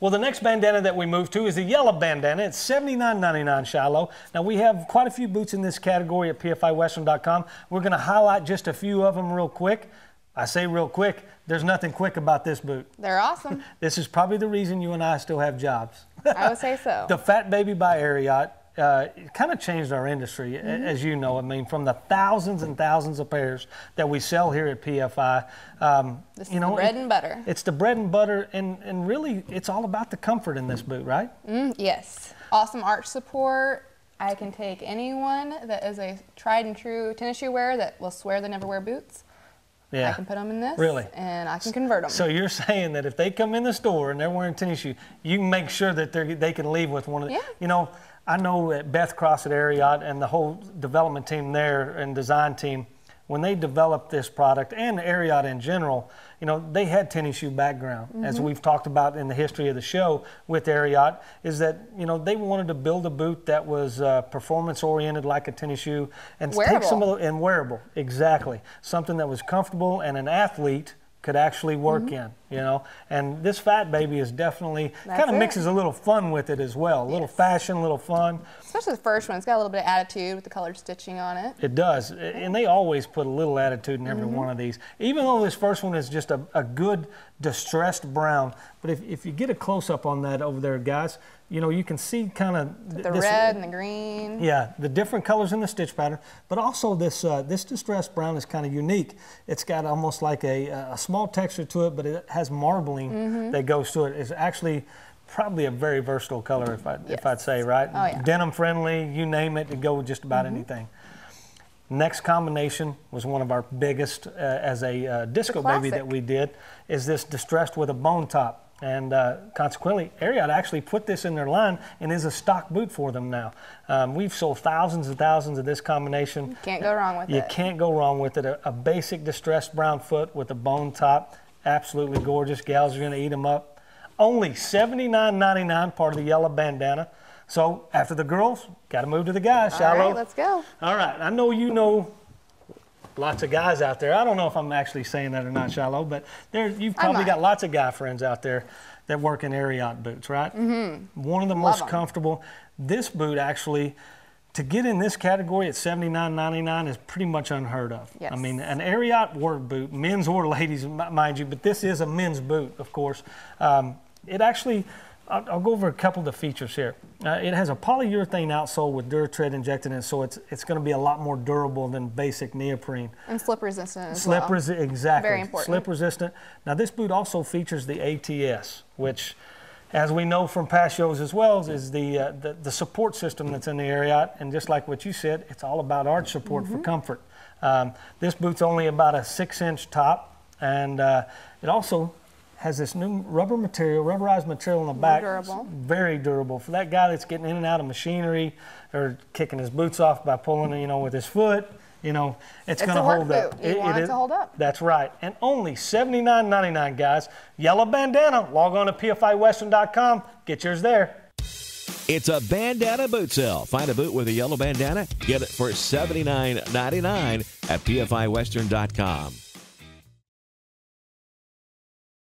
Well, the next bandana that we move to is the yellow bandana. It's $79.99 Shiloh. Now, we have quite a few boots in this category at PFIWestern.com. We're going to highlight just a few of them real quick. I say real quick, there's nothing quick about this boot. They're awesome. this is probably the reason you and I still have jobs. I would say so. the Fat Baby by Ariat uh, kind of changed our industry, mm -hmm. as you know. I mean, from the thousands and thousands of pairs that we sell here at PFI. Um, this you know, bread it, and butter. It's the bread and butter, and, and really, it's all about the comfort in this boot, right? Mm, yes. Awesome arch support. I can take anyone that is a tried and true tennis shoe wearer that will swear they never wear boots. Yeah. I can put them in this. Really? And I can convert them. So you're saying that if they come in the store and they're wearing tennis shoes, you can make sure that they they can leave with one of the, yeah. you know, I know at Beth Cross at Ariat and the whole development team there and design team, when they developed this product and Ariat in general, you know, they had tennis shoe background. Mm-hmm. As we've talked about in the history of the show with Ariat, is that, you know, they wanted to build a boot that was uh, performance oriented like a tennis shoe and wearable. take some of the, and wearable, exactly. Something that was comfortable and an athlete could actually work mm-hmm. in, you know. And this fat baby is definitely kind of mixes a little fun with it as well. A little yes. fashion, a little fun. Especially the first one. It's got a little bit of attitude with the colored stitching on it. It does. And they always put a little attitude in every mm-hmm. one of these. Even though this first one is just a, a good distressed brown. But if, if you get a close up on that over there, guys, you know, you can see kind of the this, red and the green. Yeah, the different colors in the stitch pattern. But also this uh, this distressed brown is kind of unique. It's got almost like a, a small texture to it, but it has marbling mm-hmm. that goes to it. It's actually probably a very versatile color, if I yes. if I'd say right. Oh, yeah. Denim friendly, you name it, it go with just about mm-hmm. anything. Next combination was one of our biggest uh, as a uh, disco baby that we did. Is this distressed with a bone top? And uh, consequently, Ariat actually put this in their line and is a stock boot for them now. Um, we've sold thousands and thousands of this combination. You can't go wrong with you it. You can't go wrong with it. A, a, basic distressed brown foot with a bone top. Absolutely gorgeous. Gals are going to eat them up. Only $79.99, part of the yellow bandana. So after the girls, got to move to the guys, All Shiloh. right, let's go. All right. I know you know lots of guys out there. I don't know if I'm actually saying that or not, Shiloh, but there you've probably got lots of guy friends out there that work in Ariat boots, right? Mm-hmm. One of the Love most them. comfortable. This boot actually, to get in this category at $79.99 is pretty much unheard of. Yes. I mean, an Ariat work boot, men's or ladies, mind you, but this is a men's boot, of course. Um, it actually I'll, I'll, go over a couple of the features here. Uh, it has a polyurethane outsole with Duratread injected in it, so it's it's going to be a lot more durable than basic neoprene. And slip resistant as slip well. Slip exactly. Very important. Slip resistant. Now this boot also features the ATS, which, as we know from past shows as well, is the uh, the, the, support system that's in the Ariat. And just like what you said, it's all about arch support mm -hmm. for mm-hmm. comfort. Um, this boot's only about a six-inch top, and uh, it also has this new rubber material, rubberized material on the back. Durable. Very durable. For that guy that's getting in and out of machinery or kicking his boots off by pulling, you know, with his foot, you know, it's, it's going to hold up. You it, want it, it to hold up. That's right. And only $79.99, guys. Yellow bandana. Log on to PFIWestern.com. Get yours there. It's a bandana boot sale. Find a boot with a yellow bandana, get it for $79.99 at PFIWestern.com.